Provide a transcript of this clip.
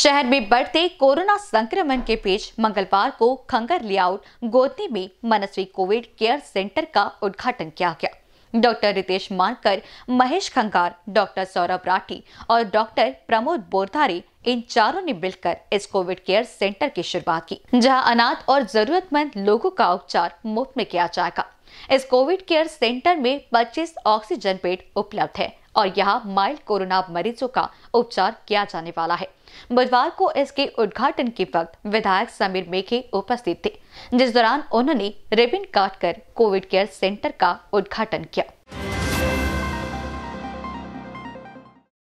शहर में बढ़ते कोरोना संक्रमण के बीच मंगलवार को खंगर लेआउट गोदनी में मनस्वी कोविड केयर सेंटर का उद्घाटन किया गया। डॉक्टर रितेश मानकर, महेश खंगार, डॉक्टर सौरभ राठी और डॉक्टर प्रमोद बोरधारी, इन चारों ने मिलकर इस कोविड केयर सेंटर की शुरुआत की, जहाँ अनाथ और जरूरतमंद लोगों का उपचार मुफ़्त में किया जाएगा। इस कोविड केयर सेंटर में 25 ऑक्सीजन बेड उपलब्ध है। और यहाँ माइल्ड कोरोना मरीजों का उपचार किया जाने वाला है। बुधवार को इसके उद्घाटन के वक्त विधायक समीर मेघे उपस्थित थे, जिस दौरान उन्होंने रिबिन काटकर कोविड केयर सेंटर का उद्घाटन किया।